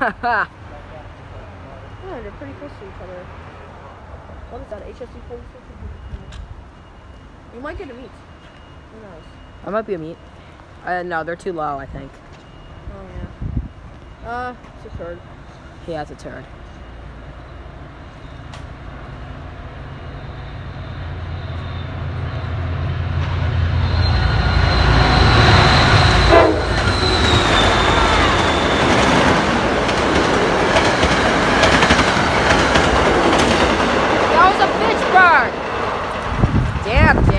Yeah, they're pretty close to each other. What is that? HSC 46? You might get a meet. Who knows? I might be a meet. Uh, no, they're too low, I think. Oh, yeah. Uh, it's a third. He has a turd. Нет!